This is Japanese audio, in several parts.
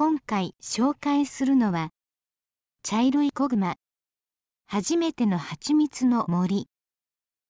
今回紹介するのは茶色い子熊。初めての蜂蜜の森。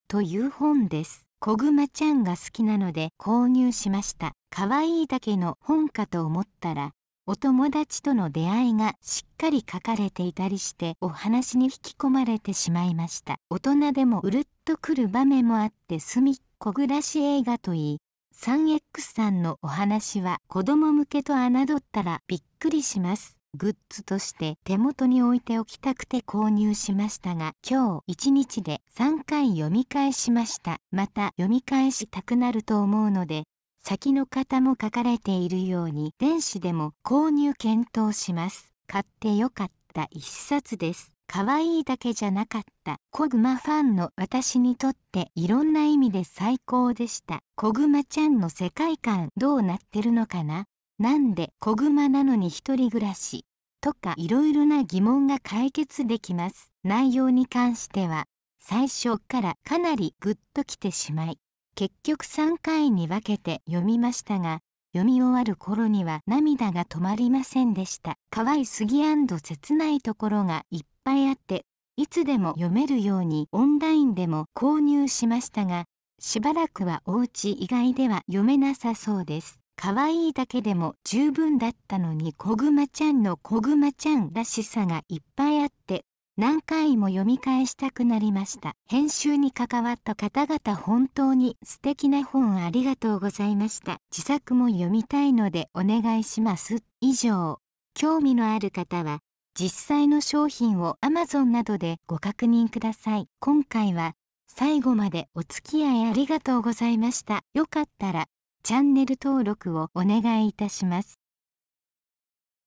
という本です。子熊ちゃんが好きなので購入しました。可愛いだけの本かと思ったらお友達との出会いがしっかり書かれていたりしてお話に引き込まれてしまいました。大人でもうるっとくる場面もあって隅っこ暮らし映画といい 3X さんのお話は子供向けと侮ったらびっくりします。グッズとして手元に置いておきたくて購入しましたが今日1日で3回読み返しました。また読み返したくなると思うので先の方も書かれているように電子でも購入検討します。買ってよかった一冊です。可愛いだけじゃなかった。コグマファンの私にとっていろんな意味で最高でした。コグマちゃんの世界観どうなってるのかな？なんで子熊なのに一人暮らし？とかいろいろな疑問が解決できます。内容に関しては最初からかなりグッときてしまい結局3回に分けて読みましたが読み終わる頃には涙が止まりませんでした。可愛すぎ切ないところがいっぱいあっていつでも読めるようにオンラインでも購入しましたがしばらくはお家以外では読めなさそうです。可愛いだけでも十分だったのにこぐまちゃんのこぐまちゃんらしさがいっぱいあって何回も読み返したくなりました。編集に関わった方々本当に素敵な本ありがとうございました。自作も読みたいのでお願いします。以上。興味のある方は実際の商品を Amazon などでご確認ください。今回は最後までお付き合いありがとうございました。よかったらチャンネル登録をお願いいたします。